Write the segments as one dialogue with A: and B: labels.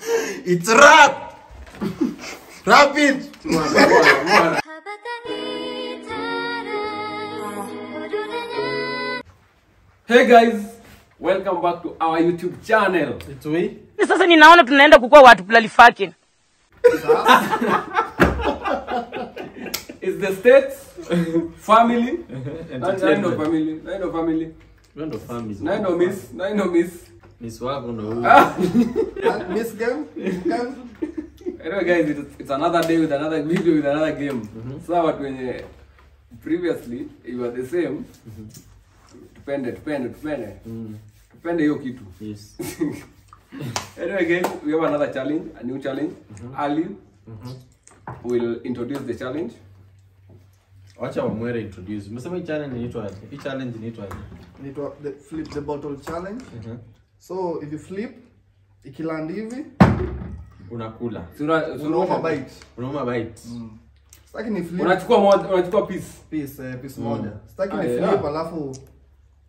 A: It's rap. Rap it.
B: Hey guys, welcome back to our YouTube channel.
A: It's we.
C: Sasa ninaona tunaenda kukua watu plalifakin.
B: It's the states family. Nine of family. Nine of family.
A: Nine of family.
B: Nine of miss. Nine of miss.
A: Miss wako ndo huyu.
D: Miss game? Gang?
B: Anyway guys, it's, it's another day with another video with another game. Mm -hmm. So what watu wenye previously you were the same. Mm -hmm. Tupende, tupende, tupende. Tupende hiyo kitu.
A: Yes.
B: Anyway guys, we have another challenge, a new challenge. Mm -hmm. Ali mm -hmm. will introduce the challenge.
A: Wacha wamwere introduce. Umesema hii challenge inaitwa aje? Hii challenge inaitwa aje?
D: Inaitwa the flip the bottle challenge. So if you flip, ikiland hivi,
A: Unakula.
B: Si una- si
D: unauma bite.
A: Unauma bite.
D: Sitaki ni flip
B: Unachukua moja, unachukua piece.
D: piece, eh, piece moja. Sitaki
B: Ah,
D: ni flip alafu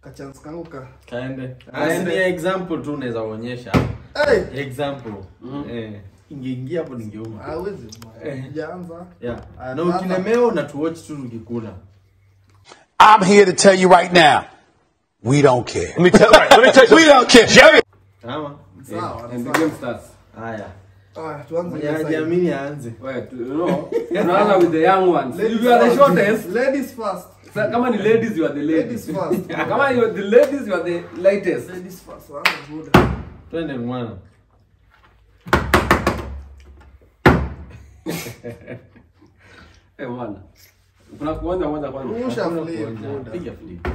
D: kachance kangu ka.
A: Kaende. Ah, ni example tu unaweza onyesha.
D: Hey!
A: Example. Eh. Ingeingia hapo ningeuma.
D: Hawezi. Jaanza.
A: Yeah.
D: Ah,
A: Na ukilemewa unatuwatch tu ukikula.
E: I'm here to tell you right now, we don't care. Let me tell, right, let me tell you, we don't care. Jerry.
A: Kama.
D: Sawa.
B: And the game starts.
A: Haya.
D: Ah, tuanze Ya
A: hajiamini aanze.
B: Wait, you know, tunaanza with the young ones. You are the shortest,
D: Ladies first.
B: sa- kama ni ladies, you are the ladies.
D: Ladies first.
B: Kama you are the ladies, you are the latest.
D: Ladies first. Wanza good.
A: Twende mwana.
B: Eh, mwana. Kuna kuanza moja kwanza.
A: Hakuna
D: flip.
A: kuonja. Piga flip.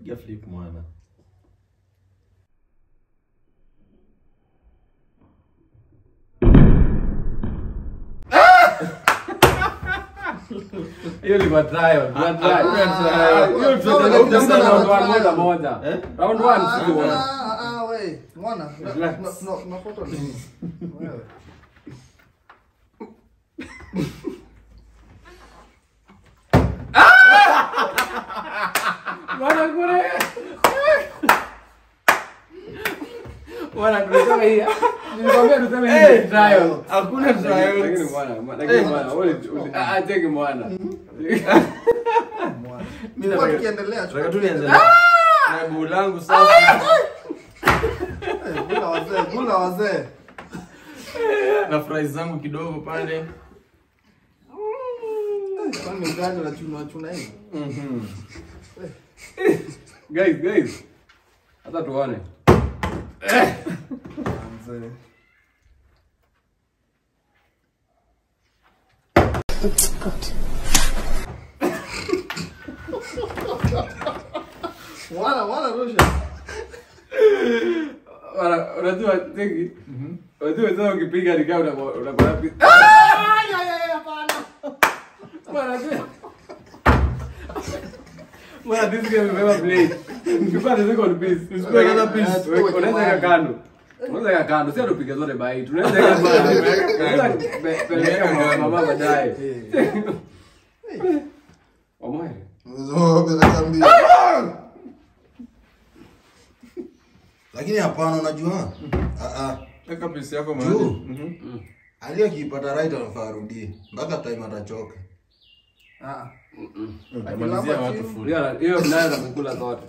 A: Piga flip mwana.
B: Hiyo ni kwa trial. Kwa trial.
D: ah,
B: Hiyo
D: ah, ah, ah,
B: round one
D: ah,
B: moja
D: ah,
B: moja. Round one
D: Ah,
B: sio
D: ah, ah, we. Mwana. na- na- na- Nafuata nini? Wewe.
B: Bwana kule. Bwana tunasema hii. Nilikwambia tuseme hii ni trial.
A: Hakuna
B: Lakini bwana, lakini bwana, wewe ah ah, take bwana.
D: Mwana.
A: Mimi
D: Kwa tukiendelea,
A: Nataka tu na na langu sasa.
D: Eh, wazee, gula wazee.
A: Na fries zangu kidogo pale.
D: Kwani ugali unachuna chuna hivi?
B: Guys, guys. Hata tuone.
D: Mzee. wala wala rusha.
B: wala unajua teki? Unajua sasa ukipiga ni kama unakuwa unakuwa pi- Bwana, Bwana, this game imebeba blade. The second piece. Chukua another piece. Unaweza weka kando. Unaweza weka kando. Sio tupige zote bai. Tunaweza weka kando. Peleka kwa mama baadaye. Omoe.
F: lakini hapana unajua Ah, ah.
A: Weka yako mahali.
F: right anafaa arudie mpaka time atachoka
D: Ah.
A: Watu full.
B: Hiyo zote.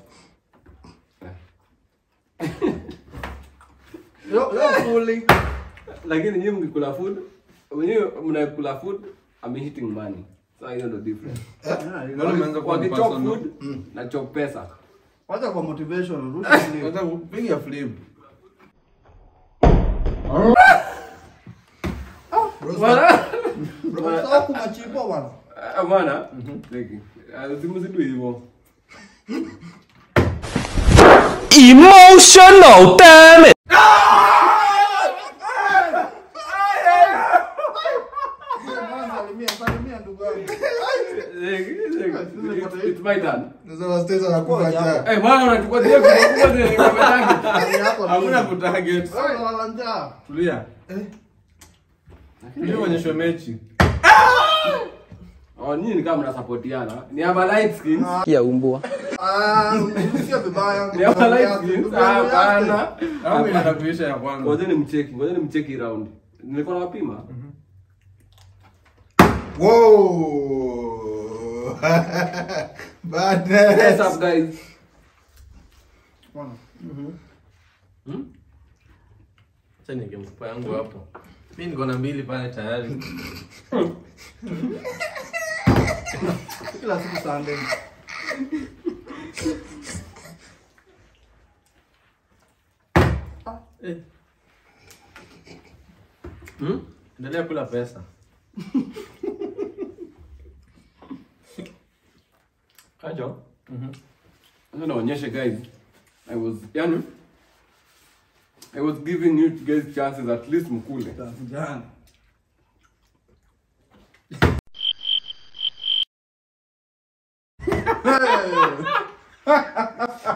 D: Yo, yo fully.
B: lakini nyinyi mkikula food wenyewe mnakula food I'm eating money So hiyo ndo difference
A: Mbona umeanza kuwa
B: wakichop
A: personal?
B: food na chop pesa
D: Kwanza kwa motivation, rusha flip.
A: Kwanza piga flip.
D: Bro, kumachipo bwana.
B: Ah, bwana teki simzidu hivyo
E: Emotional damage.
B: Eh.
A: Tulia. Onyesho mechi.
B: Oh, nyinyi ni kama mnasapotiana. Ni ama light skins.
D: Ah, sio vibaya.
B: Ni ama light skins. Ah, Hapana.
A: Au inaenda ya kwanza.
B: Round. Nilikuwa nawapima. Up guys?
A: Acha niweke yangu hapo. Mimi niko na mbili pale tayari.
D: Kila siku.
A: Hmm? Endelea kula pesa.
B: Kajo. naonyeshe naonyesha guys. I was yani I was giving you guys chances at least mkule.
D: Jana.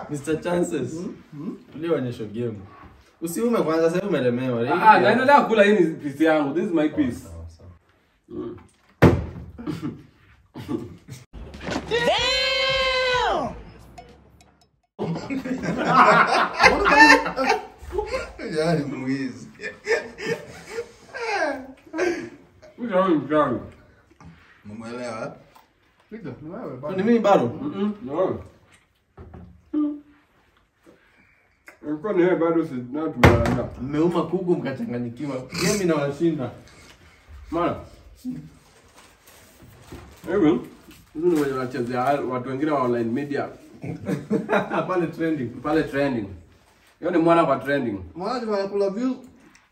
A: Mr. Chances. Tulionyesha game. Usiume kwanza, sasa umelemewa.
B: Ah, naendelea kula hii ni piece yangu. This is my piece.
F: Mwizi.
B: Mwisho wangu mchango.
F: Mmeelewa?
D: Ni
A: mimi bado.
B: Mhm. No. Ulikuwa ni wewe bado si na tumeanza.
A: Mmeuma kuku mkachanganyikiwa. Game inawashinda.
B: Mara. Hebu hizi ni wenye wanachezea watu wengine wa online media
A: Pale trending.
B: pale trending. Hiyo ni mwana kwa trending.
D: Mwana wanakula views,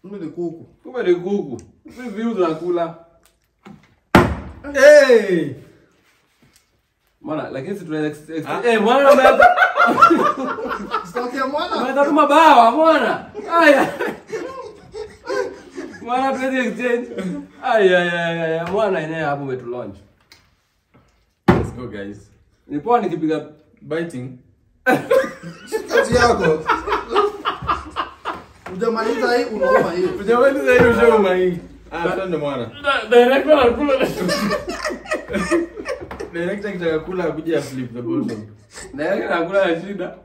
D: mimi ni kuku.
B: Kumbe ni kuku. Mimi views nakula.
A: Hey!
B: Mwana, lakini si tunaweza
A: Ah.
B: eh mwana umeanza
D: Stoki mwana.
B: tuma mwana. Tuwezi exchange. Haya haya haya mwana yenyewe hapo umetu launch.
A: Let's go guys.
B: Ni poa nikipiga
A: Biting.
F: Kati yako.
D: Ujamaliza hii unauma hii.
A: Ujamaliza hii show hii. Ah, twende mwana.
B: director anakula.
A: Director akitaka kula kuja flip the bottom.
B: Director anakula na shida.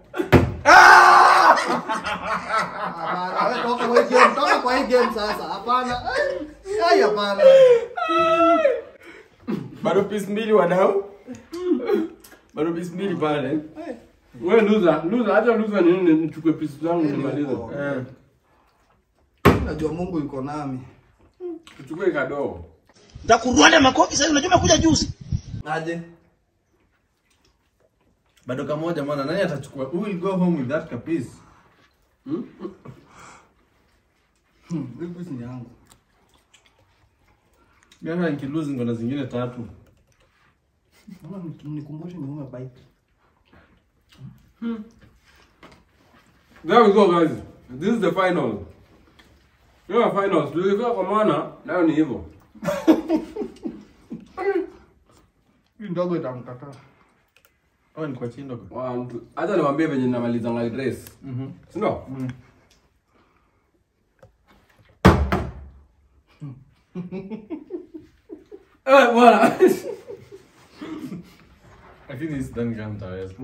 D: Hapana, wewe toka kwa hii game, toka kwa hii game sasa. Hapana. Ai, hapana.
A: Bado pisi mbili wadau. Bado pisi mbili pale.
B: Wewe loser, loser, hata loser ni nini nichukue pisi zangu nimalize.
A: Eh.
D: Najua Mungu yuko nami.
B: Tuchukue kadoo.
E: Takuruana makofi sasa unajua umekuja juzi.
A: Aje. Bado kamoja mwana, nani atachukua? Who will go home with that piece?
D: Hmm, piece ni yangu.
A: Mimi nikilose ngona zingine tatu.
D: Mbona mnikumbushe niume bike?
B: There we go guys. This is the final. Hiyo finals. Tulifika kwa maana nayo ni hivyo.
D: Hii ndogo itamkataa.
A: Oh, ni kwa
B: niwaambie venye namaliza dress.
A: Mhm.
B: Si ndio? Eh, bwana.
A: Lakini sidhani kama mtaweza.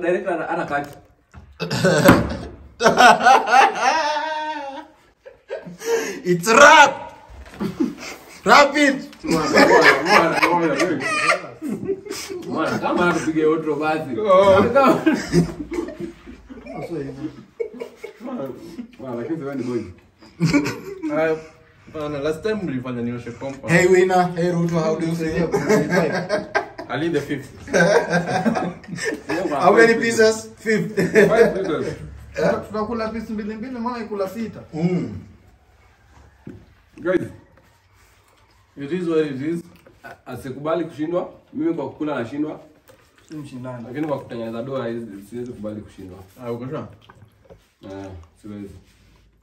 B: Director, ana.
F: It's rap. Rap it.
B: Mwana, mwana, mwana, kama atupige outro basi. Mwana, lakini wewe ni boy.
A: Ah, bana, last time mlifanya nioshe kompa.
F: Hey winner. Hey Ruto, how do you feel?
A: Ali the fifth.
F: How many pieces? Fifth.
B: Five pieces.
D: Tutakula piece mbili mbili, mbona ikula sita?
F: Mm.
B: Guys,
A: It is what it is.
B: Asikubali kushindwa. Mimi kwa kukula nashindwa,
D: Si mshindani.
B: lakini kwa kutengeneza doa hizi siwezi kubali kushindwa.
A: Ah, ukasha?
B: Eh, siwezi.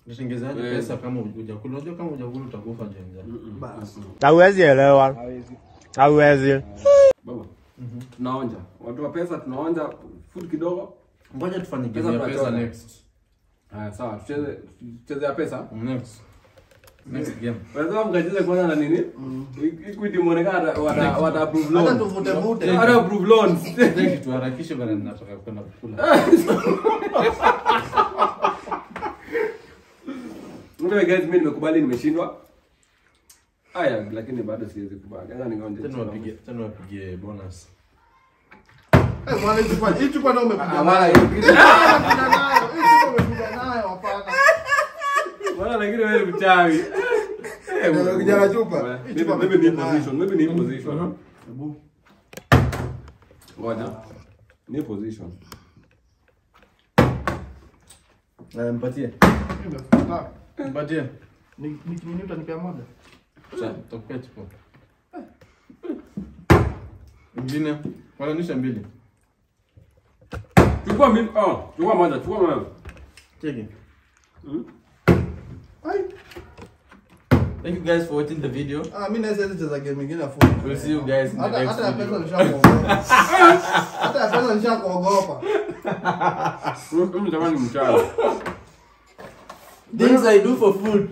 B: Eh.
A: pesa kama hujakula? Unajua kama hujakula utakufa njaa.
D: Basi.
G: Hauwezi elewa. Hauwezi.
B: Baba. Tunaonja. Watu wa pesa tunaonja food kidogo.
A: Ngoja tufanye
B: Pesa
A: game ya pesa next.
B: Haya, sawa. Tucheze tucheze ya pesa.
A: Next. Next game.
B: Lazima mkacheze kwanza na nini? Equity muonekana wata wata approve
D: Hata tuvute vute.
B: Wata approve loans.
A: Take tuharakishe bana ninataka kwenda kukula.
B: Anyway guys, mimi nimekubali nimeshindwa. Aya, lakini bado siwezi kubali. Acha ningonje.
A: Tena wapige, tena wapige bonus.
D: Eh, ndio
B: Ah, bwana,
D: nayo.
B: hiyo-
D: Hii chupa umekuja nayo. Hii chupa umekuja nayo, hapana.
B: Bwana lakini wewe mchawi.
F: Ndio kijana chupa.
B: Maybe ni position, maybe ni position. Ngoja. Ni position.
A: Na mpatie. Mpatie.
D: Ni- ni- utanipea moja?
A: Sasa tokea chupa. Ingine. Wananisha mbili.
B: Chukua mimi. Oh, chukua moja, chukua moja.
A: Cheki.
D: Ai.
A: Thank you guys for watching the video.
D: Ah, mimi naweza cheza game nyingine ya phone.
A: We'll see you guys in the
D: Hata
A: next
D: hata ya pesa
A: video.
D: nishakuogopa. Hata ya pesa nishakuogopa.
B: Mimi jamani mchawi.
A: Things I do for food.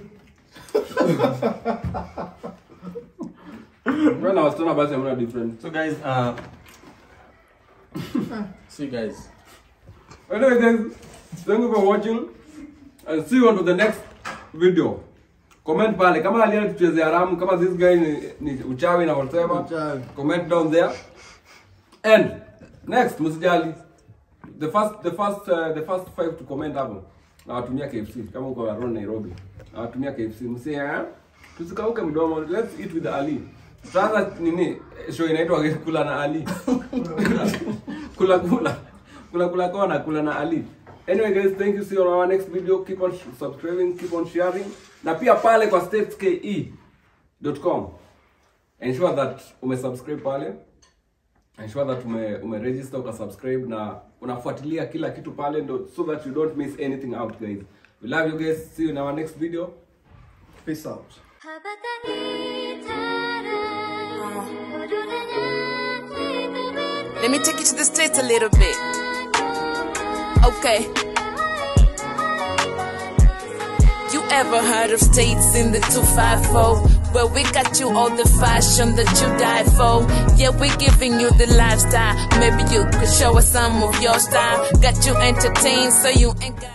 B: Wewe na wasichana basi hamna different.
A: So guys, uh see you guys.
B: Anyway guys, thank you for watching and see you on to the next video. Comment pale kama alienda tucheze haramu kama this guy ni, ni uchawi na whatever. Comment down there. And next msijali. The first the first uh, the first five to comment hapo. Na watumia KFC kama uko around Nairobi. Na watumia KFC msia eh? Tusikauke mdomo. Let's eat with Ali. sasa nini? Show inaitwa kula na Ali. kula kula kula kula kona kula na Ali. Anyway guys, thank you. See you on our next video. Keep on subscribing, keep on sharing. Na pia pale kwa stateske.com. Ensure that umesubscribe pale. Ensure that ume, ume register ukasubscribe na unafuatilia kila kitu pale ndo so that you don't miss anything out guys. We love you guys. See you in our next video.
D: Peace out.
C: Let me take you to the states a little bit. Okay. You ever heard of states in the 254? Where we got you all the fashion that you die for. Yeah, we giving you the lifestyle. Maybe you could show us some of your style. Got you entertained so you ain't got.